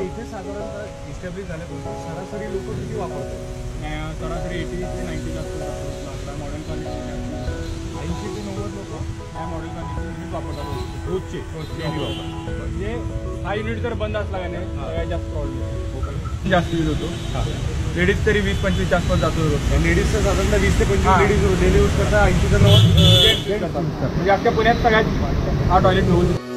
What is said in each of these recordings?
साधारणतः इस्टॅब्लिश झाल्यापासून सरासरी लोक किती वापरतात? नाही, सरासरी एटी ते नाईन्टी जास्त जातो मॉडेल क्वालिटी ऐंशी ते नव्वद लोक? ह्या मॉडेल क्वालिटी वापरतात रोजचे? म्हणजे हा युनिट जर बंद असला का नाही सगळ्यात जास्त प्रॉब्लेम जास्त यूज होतो? लेडीज तरी वीस पंचवीस जास्त जातो लेडीजचं साधारणतः वीस ते. पंचवीस लेडीज डेली यूज करता ऐंशी ते नव्वद. म्हणजे अख्ख्या पुण्यात सगळ्यात हा टॉयलेट होऊ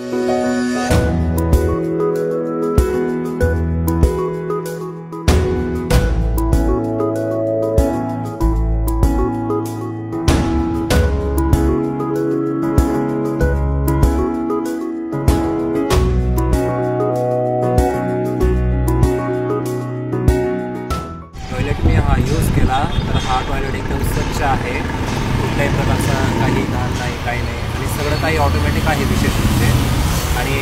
टॉयलेट मी हा यूज केला तर हा टॉयलेट एकदम स्वच्छ आहे. कुठल्याही प्रकारचा काही घाण नाही काही नाही. आणि सगळं काही ऑटोमॅटिक आहे विशेष म्हणजे. आणि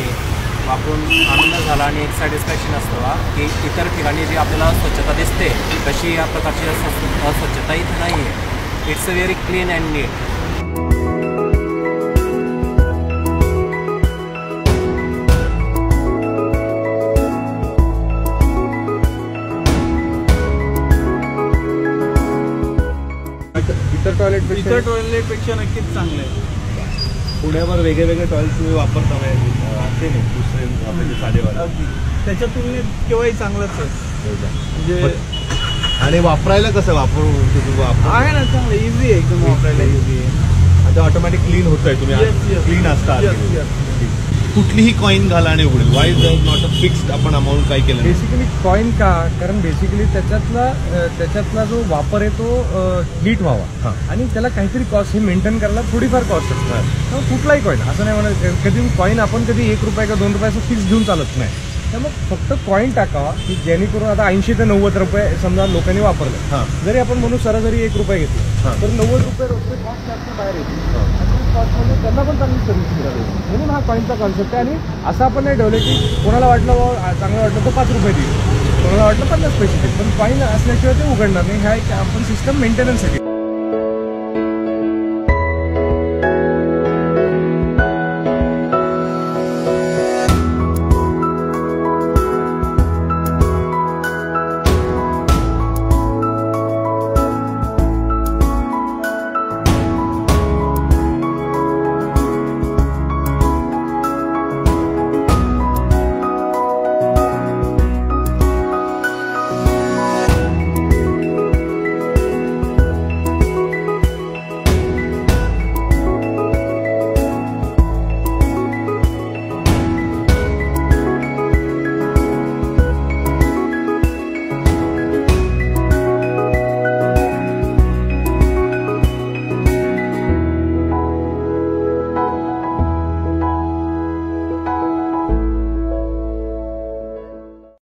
वापरून आनंद झाला आणि एक सॅटिस्फॅक्शन असतं बा की इतर ठिकाणी जी आपल्याला स्वच्छता दिसते तशी या प्रकारची अस्वच्छता इथे नाही आहे it's a very clean and neat toilet इतर टॉयलेटपेक्षा नक्कीच चांगलं आहे. पुण्यावर वेगळे वेगळे टॉयलेट तुम्ही वापरता असे नाही दुसरे आपले जे साधेवाले त्याच्या तुलनेत केव्हाही चांगलंच आहे. म्हणजे आणि वापरायला कसं वापरू? आहे ना चांगलं इझी आहे एकदम वापरायला इझी आहे आता ऑटोमॅटिक क्लीन होत आहे. तुम्ही क्लीन yes. कुठलीही कॉईन घाला आणि उघडेल वाय जर नॉट अ फिक्स्ड आपण अमाऊंट काय केलं. बेसिकली कॉईन का? कारण बेसिकली त्याच्यातला त्याच्यातला जो वापर आहे तो नीट व्हावा. हां. आणि त्याला काहीतरी कॉस्ट हे मेंटेन करायला थोडीफार कॉस्ट त्यामुळे कुठलाही कॉईन असं नाही म्हणत कधी कॉईन आपण कधी एक रुपये का दोन रुपयाचं फिक्स घेऊन चालत नाही. त्यामुळे फक्त कॉईन टाकावा की जेणेकरून आता ऐंशी ते नव्वद रुपये समजा लोकांनी वापरलं. हां. जरी आपण म्हणू सरासरी एक रुपये घेतला. तर नव्वद रुपये रोजचे कॉस्ट बाहेर येते आणि त्यांना पण चांगली सर्व्हिस मिळाली म्हणून हा कॉईनचा कॉन्सेप्ट आहे आणि असं आपण नाही ठेवलं की कोणाला वाटलं बाबा चांगलं वाटलं तर पाच रुपये देईल. कोणाला वाटलं पन्नास पैसे देईल. पण कॉईन असल्याशिवाय ते उघडणार नाही. ह्या एक आपण सिस्टम मेंटेनन्ससाठी